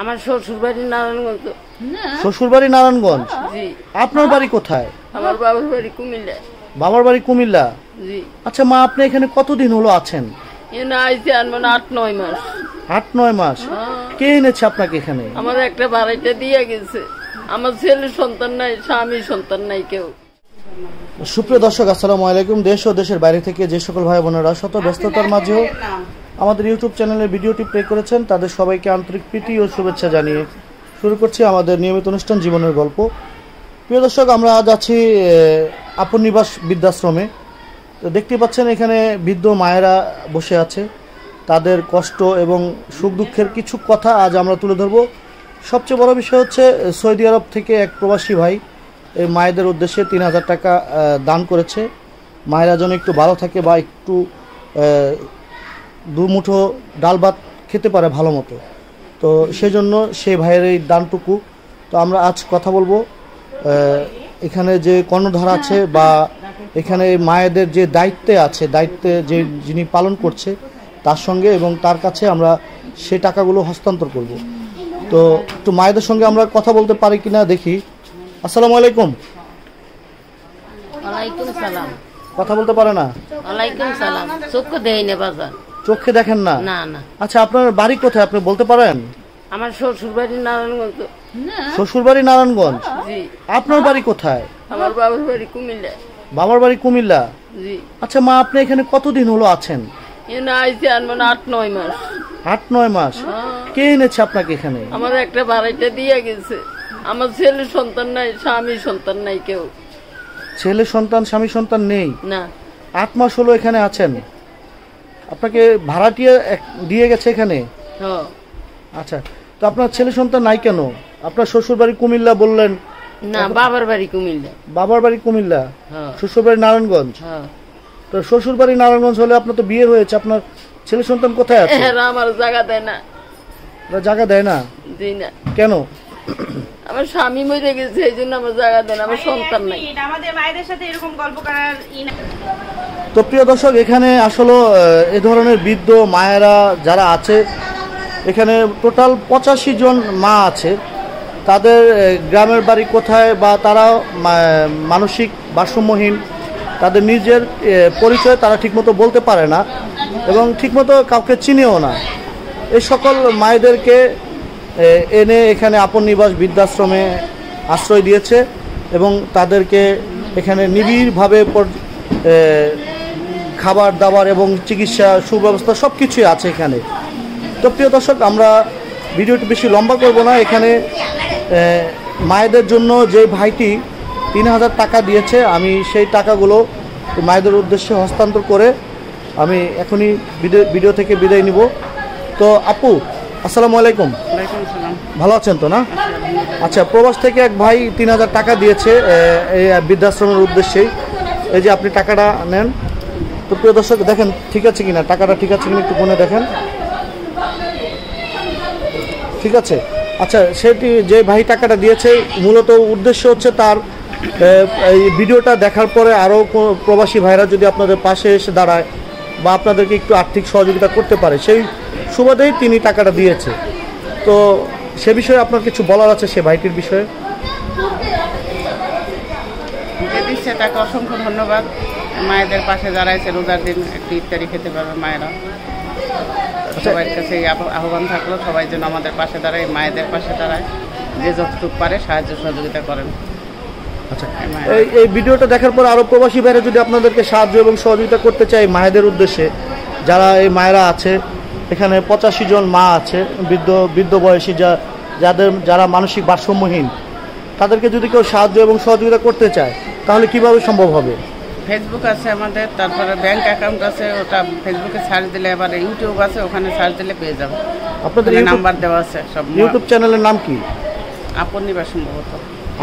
আমার শ্বশুর বাড়ি নারায়ণগঞ্জ। শ্বশুর বাড়ি নারায়ণগঞ্জ? জি। আপনার বাড়ি কোথায়? আমার বাবার বাড়ি কুমিল্লা। বাবার বাড়ি কুমিল্লা? জি। আচ্ছা মা আপনি এখানে কতদিন হলো আছেন? এনে আইসি আনবেন আট নয় মাস। আট নয় মাস? কে এনেছে আপনাকে এখানে? আমার একটা বাড়াইটা দিয়ে গেছে। আমার ছেলে সন্তান নাই স্বামী সন্তান নাই কেউ। সুপ্রিয় দর্শক আসসালামু আলাইকুম। দেশ ও দেশের বাইরে থেকে যে সকল ভাই বোনেরা শত ব্যস্ততার মাঝেও আমাদের ইউটিউব চ্যানেলে ভিডিওটি প্লে করেছেন তাদের সবাইকে আন্তরিক প্রীতি ও শুভেচ্ছা জানিয়ে শুরু করছি আমাদের নিয়মিত অনুষ্ঠান জীবনের গল্প। প্রিয় দর্শক, আমরা আজ আছি আপন নিবাস বৃদ্ধাশ্রমে। তো দেখতে পাচ্ছেন এখানে বৃদ্ধ মায়েরা বসে আছে। তাদের কষ্ট এবং সুখ দুঃখের কিছু কথা আজ আমরা তুলে ধরবো। সবচেয়ে বড় বিষয় হচ্ছে সৌদি আরব থেকে এক প্রবাসী ভাই এই মায়েদের উদ্দেশ্যে তিন হাজার টাকা দান করেছে। মায়েরা যেন একটু ভালো থাকে বা একটু দু মুঠো ডাল ভাত খেতে পারে ভালো মতো। তো সেজন্য সেই ভাইয়ের এই দানটুকু। তো আমরা আজ কথা বলব এখানে যে কর্ণধার আছে বা এখানে মায়েদের যে দায়িত্বে আছে দায়িত্বে যে যিনি পালন করছে তার সঙ্গে এবং তার কাছে আমরা সে টাকাগুলো হস্তান্তর করব। তো একটু মায়েদের সঙ্গে আমরা কথা বলতে পারি কিনা দেখি। আসসালামু আলাইকুম। কথা বলতে পারে না? ওয়ালাইকুম সালাম। চক্ষু দেয় না বাজার। চোখে দেখেন না? না না। আচ্ছা আপনার বাড়ি কোথায়? আপনি বলতে পারেন? আমার শ্বশুর বাড়ি নারায়ণগঞ্জ। শ্বশুর বাড়ি নারায়ণগঞ্জ? আপনার বাড়ি কোথায়? আমার বাবার বাড়ি কুমিল্লা। বাবার বাড়ি কুমিল্লা? আচ্ছা মা আপনি এখানে কতদিন হলো আছেন? আনবেন আট নয় মাস। আট নয় মাস? কে এনেছে আপনাকে এখানে? আমার একটা বাড়াইটা দিয়ে গেছে। আমার ছেলে সন্তান নাই স্বামী সন্তান নাই কেউ। ছেলে সন্তান স্বামী সন্তান নেই? না। আট মাস হলো এখানে আছেন? আপনাকে ভাড়াটিয়া এক- দিয়ে গেছে এখানে? আচ্ছা তো আপনার ছেলে সন্তান নাই কেন? আপনার শ্বশুর বাড়ি কুমিল্লা বললেন। না বাবার বাড়ি কুমিল্লা। বাবার বাড়ি কুমিল্লা? হ্যাঁ। শ্বশুর বাড়ি নারায়ণগঞ্জ? হ্যাঁ। তো শ্বশুর বাড়ি নারায়ণগঞ্জ হলে আপনার তো বিয়ে হয়েছে আপনার ছেলে সন্তান কোথায় আছে? এরা আমার জায়গা দেয় না। ওরা জায়গা দেয় না? না। কেন? আমার স্বামী মরে গেছে এই জন্য আমার জায়গা দেয় না আমার সন্তান নাই। আমাদের মায়েদের সাথে এরকম গল্প করার ই না তো প্রিয় দর্শক, এখানে আসলে এ ধরনের বৃদ্ধ মায়েরা যারা আছে, এখানে টোটাল পঁচাশি জন মা আছে। তাদের গ্রামের বাড়ি কোথায় বা তারা মানসিক ভারসাম্যহীন, তাদের নিজের পরিচয় তারা ঠিকমতো বলতে পারে না এবং ঠিকমতো কাউকে চিনেও না। এই সকল মায়েদেরকে এনে এখানে আপন নিবাস বৃদ্ধাশ্রমে আশ্রয় দিয়েছে এবং তাদেরকে এখানে নিবিড়ভাবে খাবার দাবার এবং চিকিৎসা সুব্যবস্থা সব কিছুই আছে এখানে। তো প্রিয় দর্শক আমরা ভিডিওটি বেশি লম্বা করব না। এখানে মায়েদের জন্য যে ভাইটি তিন হাজার টাকা দিয়েছে আমি সেই টাকাগুলো মায়েদের উদ্দেশ্যে হস্তান্তর করে আমি এখনই ভিডিও- থেকে বিদায় নিব। তো আপু আসসালামু আলাইকুম। ভালো আছেন তো না? আচ্ছা প্রবাস থেকে এক ভাই তিন হাজার টাকা দিয়েছে এই বৃদ্ধাশ্রমের উদ্দেশ্যেই। এই যে আপনি টাকাটা নেন তো প্রিয় দর্শক, দেখেন, ঠিক আছে কিনা? টাকাটা ঠিক আছে কিনা একটু গুনে দেখেন। ঠিক আছে? আচ্ছা সেটি যে ভাই টাকাটা দিয়েছে, মূলত উদ্দেশ্য হচ্ছে তার এই ভিডিওটা দেখার পরে আরও প্রবাসী ভাইরা যদি আপনাদের পাশে এসে দাঁড়ায় বা আপনাদেরকে একটু আর্থিক সহযোগিতা করতে পারে, সেই সুবাদেই তিনি টাকাটা দিয়েছে। তো সে বিষয়ে আপনার কিছু বলার আছে সে ভাইটির বিষয়ে? দিচ্ছে, তাকে অসংখ্য ধন্যবাদ। মায়েদের পাশে দাঁড়াইছে রোজার দিন একটু ইফতারি খেতে পারবে মায়েরা। সবার কাছে আহ্বান থাকল সবাই যেন আমাদের পাশে দাঁড়ায় মায়েদের পাশে দাঁড়ায় যে যতটুকু পারে সাহায্য সহযোগিতা করেন। আচ্ছা এই এই এই ভিডিওটা দেখার পর আরও প্রবাসী ভাইরা যদি আপনাদেরকে সাহায্য এবং সহযোগিতা করতে চাই মায়েদের উদ্দেশ্যে যারা এই মায়েরা আছে এখানে পঁচাশি জন মা আছে বৃদ্ধ বৃদ্ধ বয়সী যা যাদের যারা মানসিক ভারসাম্যহীন তাদেরকে যদি কেউ সাহায্য এবং সহযোগিতা করতে চায় তাহলে কীভাবে সম্ভব হবে? ফেসবুক আছে আমাদের তারপরে ব্যাংক অ্যাকাউন্ট আছে ওটা ফেসবুকে সার্চ দিলে এবার ইউটিউব আছে ওখানে সার্চ দিলে পেয়ে যাবে আপনাদের নাম্বার দেওয়া আছে সব ইউটিউব চ্যানেলের নাম কি? আপন নিবাস সম্ভবত।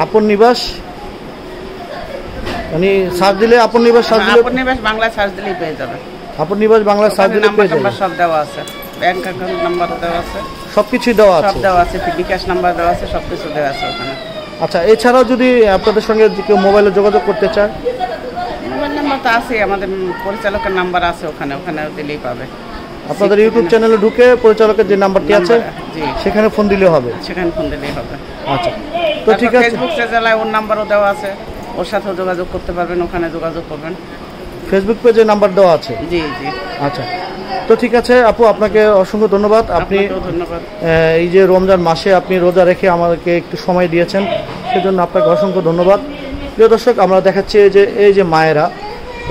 আপন নিবাস? মানে সার্চ দিলে আপন নিবাস সার্চ দিলে আপন নিবাস বাংলা সার্চ দিলেই পেয়ে যাবে আপন নিবাস বাংলা সার্চ দিলে নাম্বার পেয়ে যাবে টাম্বার সব দেওয়া আছে। ব্যাংক অ্যাকাউন্ট নাম্বার দেওয়া আছে। সব কিছুই দেওয়া সব দেওয়া আছে বিকাশ নাম্বার দেওয়া আছে সব কিছু দেওয়া আছে ওখানে। আচ্ছা এছাড়াও যদি আপনাদের সঙ্গে কেউ মোবাইলে যোগাযোগ করতে চায় নাম্বার তো আছে আমাদের পরিচালকের নাম্বার আছে ওখানে ওখানে দিলেই পাবে। আপনাদের ইউটিউব চ্যানেলে ঢুকে পরিচালকের যে নাম্বারটি আছে জি। সেখানে ফোন দিলে হবে। সেখানে ফোন দিলেই হবে। আচ্ছা। তো ঠিক আছে। ফেসবুক জেলায় ওর নাম্বারও দেওয়া আছে ওর সাথেও যোগাযোগ করতে পারবেন ওখানে যোগাযোগ করবেন। ফেসবুক পেজে নাম্বার দেওয়া আছে? জি জি। আচ্ছা। তো ঠিক আছে আপু আপনাকে অসংখ্য ধন্যবাদ। আপনি এই যে রমজান মাসে আপনি রোজা রেখে আমাদেরকে একটু সময় দিয়েছেন সেজন্য আপনাকে অসংখ্য ধন্যবাদ। প্রিয় দর্শক আমরা দেখাচ্ছি যে এই যে মায়েরা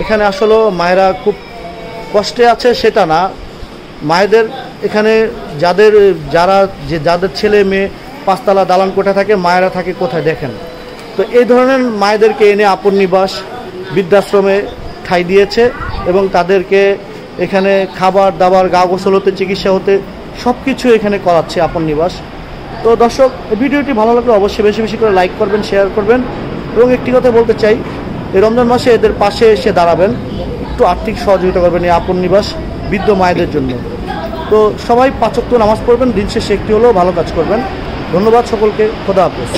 এখানে আসলে মায়েরা খুব কষ্টে আছে সেটা না। মায়েদের এখানে যাদের, যারা যে যাদের ছেলে মেয়ে পাঁচতলা দালান কোঠা থাকে, মায়েরা থাকে কোথায় দেখেন? তো এই ধরনের মায়েদেরকে এনে আপন নিবাস, বৃদ্ধাশ্রমে ঠাঁই দিয়েছে এবং তাদেরকে এখানে খাবার দাবার, গা গোসল হতে, চিকিৎসা হতে সব কিছু এখানে করাচ্ছে আপন নিবাস। তো দর্শক ভিডিওটি ভালো লাগলে অবশ্যই বেশি বেশি করে লাইক করবেন, শেয়ার করবেন এবং একটি কথা বলতে চাই এই রমজান মাসে এদের পাশে এসে দাঁড়াবেন। একটু আর্থিক সহযোগিতা করবেন এই আপন নিবাস বৃদ্ধ মায়েদের জন্য। তো সবাই পাঁচক্ত নামাজ পড়বেন, দিন শেষে একটি হলেও ভালো কাজ করবেন। ধন্যবাদ সকলকে, খোদা হাফেজ।